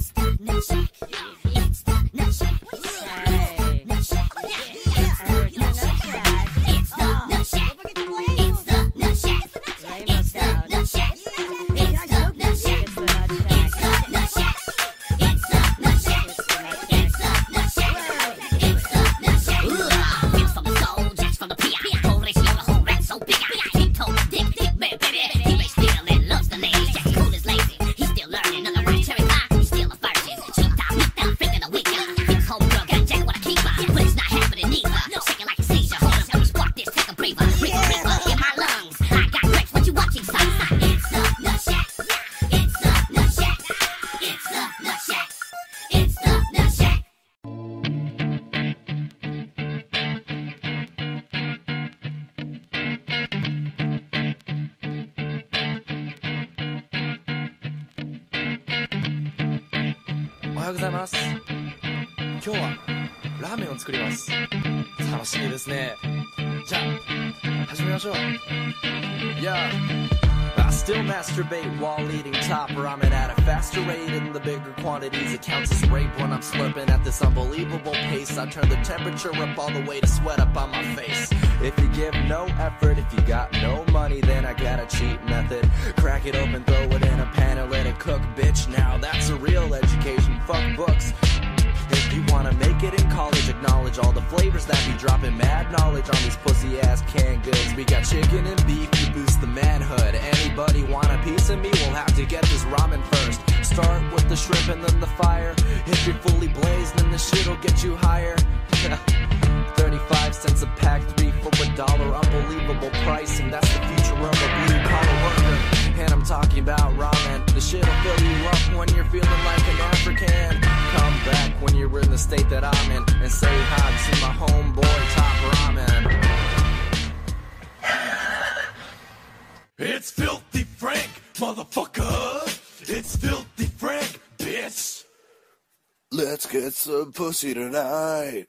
It's the nut milkshake. It's the nut milkshake. 今日はラーメンを作ります。楽しみですね。じゃあ始めましょう Yeah I still masturbate while eating top ramen at a faster rate in the bigger quantities. It counts as rape when I'm slurping at this unbelievable pace. I turn the temperature up all the way to sweat up on my face. If you give no effort, if you got no money, then I got a cheap method. Crack it open, throw it in a pan and let it cook, bitch. Now that's a real education. Fuck books. You wanna make it in college, acknowledge all the flavors that be dropping mad knowledge on these pussy ass canned goods. We got chicken and beef to boost the manhood. Anybody want a piece of me? We'll have to get this ramen first. Start with the shrimp and then the fire. If you're fully blazed, then the shit'll get you higher. 35 cents a pack, three for a dollar. Unbelievable pricing. That's the future of state that I'm in and say hi to my homeboy Top Ramen. It's Filthy Frank, motherfucker. It's Filthy Frank, bitch. Let's get some pussy tonight.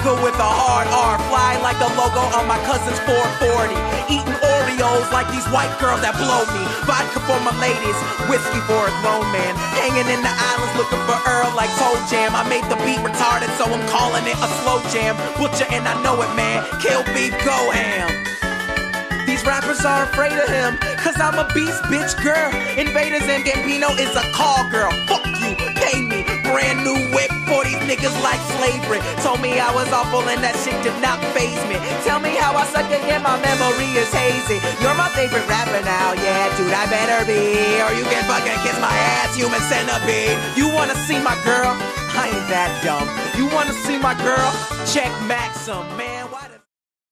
nigga with a hard R. Fly like the logo on my cousin's 440. Eating Oreos like these white girls that blow me. Vodka for my ladies, whiskey for a grown man. Hanging in the islands looking for Earl like ToeJam. I made the beat retarded, so I'm calling it a slow jam. Butcher and I know it, man. Kill beef, go ham. These rappers are afraid of him, cause I'm a beast, bitch girl. Invaders and Gambino is a call girl. Slavery. Told me I was awful and that shit did not phase me. Tell me how I suck again, my memory is hazy. You're my favorite rapper now, yeah, dude, I better be. Or you can fucking kiss my ass, human centipede. You wanna see my girl? I ain't that dumb. You wanna see my girl? Check Maxim, man.